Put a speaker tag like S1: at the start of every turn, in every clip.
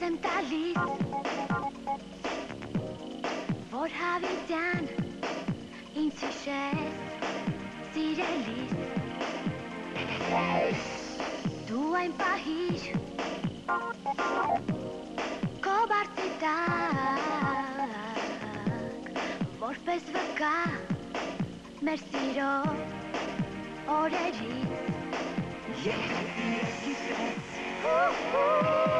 S1: ձեզ եմ տալիս Որ հավիտյան ինձ հիշես սիրելիս Դու այն պահիր Քո բարձի տակ Որպես վկա մեր սիրո օրերից
S2: Ես
S1: ես
S2: ես ես
S1: ես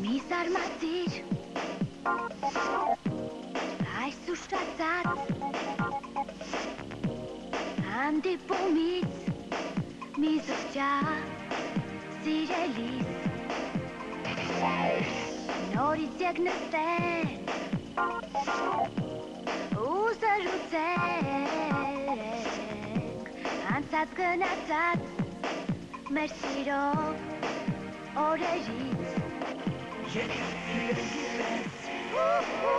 S1: Misar Matic Ai sushtacat Andi pomic Nori cjek në sten U zërucet Անցած գնացած մեր սիրո օրերից
S2: Եթե սիրես գիտես
S1: Ու